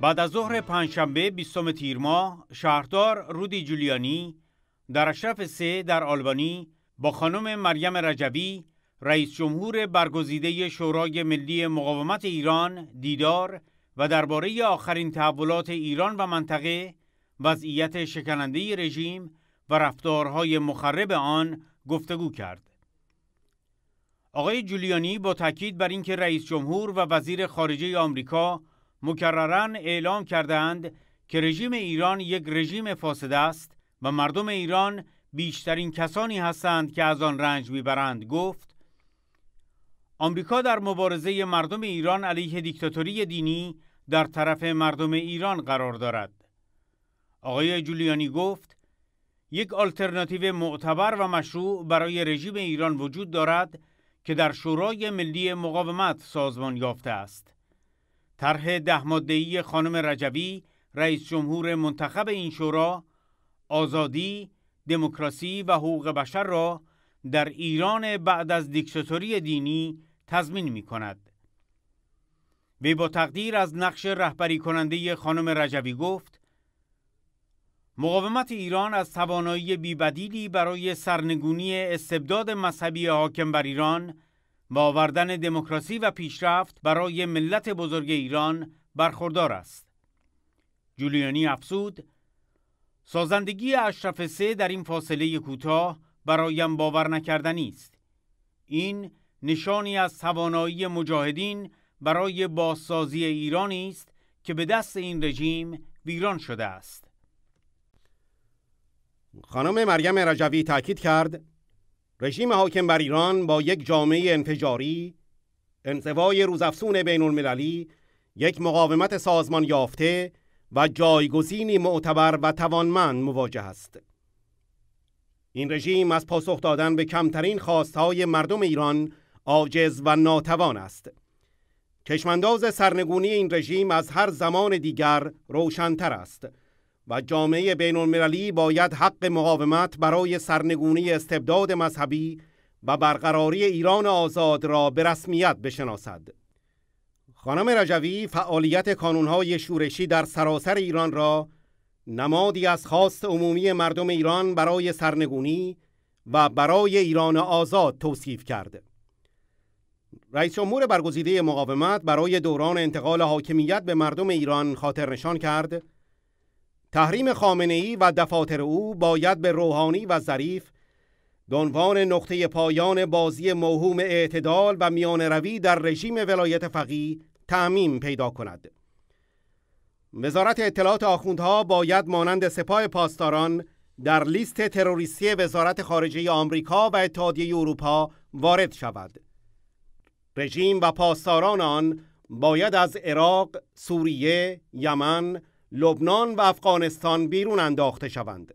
بعد از ظهر پنجشنبه 20 تیر ماه شهردار رودی جولیانی در اشرف سه در آلبانی با خانم مریم رجبی رئیس جمهور برگزیده شورای ملی مقاومت ایران دیدار و درباره آخرین تحولات ایران و منطقه وضعیت شکننده رژیم و رفتارهای مخرب آن گفتگو کرد. آقای جولیانی با تاکید بر اینکه رئیس جمهور و وزیر خارجه آمریکا مکررن اعلام کردند که رژیم ایران یک رژیم فاسد است و مردم ایران بیشترین کسانی هستند که از آن رنج می‌برند گفت آمریکا در مبارزه مردم ایران علیه دیکتاتوری دینی در طرف مردم ایران قرار دارد. آقای جولیانی گفت یک آلترناتیو معتبر و مشروع برای رژیم ایران وجود دارد که در شورای ملی مقاومت سازمان یافته است. طرح ده ماده‌ای خانم رجبی رئیس جمهور منتخب این شورا آزادی، دموکراسی و حقوق بشر را در ایران بعد از دیکتاتوری دینی تضمین می کند. وی با تقدیر از نقش رهبری کننده خانم رجبی گفت مقاومت ایران از توانایی بیبدیلی برای سرنگونی استبداد مذهبی حاکم بر ایران و آوردن دموکراسی و پیشرفت برای ملت بزرگ ایران برخوردار است. جولیانی افسود سازندگی اشرف سه در این فاصله کوتاه برایم باور نکردنی است. این نشانی از توانایی مجاهدین برای بازسازی ایرانی است که به دست این رژیم ویران شده است. خانم مریم رجوی تاکید کرد رژیم حاکم بر ایران با یک جامعه انفجاری انزوای روزافزون بین المللی یک مقاومت سازمان یافته و جایگزینی معتبر و توانمند مواجه است. این رژیم از پاسخ دادن به کمترین خواستهای مردم ایران عاجز و ناتوان است. چشمانداز سرنگونی این رژیم از هر زمان دیگر روشنتر است. و جامعه بین المللی باید حق مقاومت برای سرنگونی استبداد مذهبی و برقراری ایران آزاد را به رسمیت بشناسد. خانم رجوی فعالیت کانونهای شورشی در سراسر ایران را نمادی از خواست عمومی مردم ایران برای سرنگونی و برای ایران آزاد توصیف کرد. رئیس جمهور برگزیده مقاومت برای دوران انتقال حاکمیت به مردم ایران خاطر نشان کرد تحریم خامنه ای و دفاتر او باید به روحانی و ظریف به عنوان نقطه پایان بازی موهوم اعتدال و میان روی در رژیم ولایت فقیه تعمیم پیدا کند. وزارت اطلاعات آخوندها باید مانند سپاه پاسداران در لیست تروریستی وزارت خارجه آمریکا و اتحادیه اروپا وارد شود. رژیم و پاسداران آن باید از عراق، سوریه، یمن، لبنان و افغانستان بیرون انداخته شوند.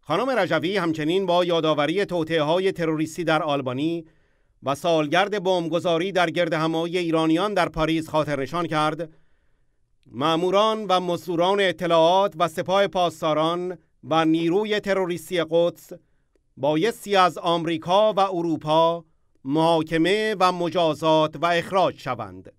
خانم رجوی همچنین با یادآوری توطئه های تروریستی در آلبانی و سالگرد بمبگذاری در گرد همایی ایرانیان در پاریس خاطر نشان کرد ماموران و مزدوران اطلاعات و سپاه پاسداران و نیروی تروریستی قدس بایستی از آمریکا و اروپا محاکمه و مجازات و اخراج شوند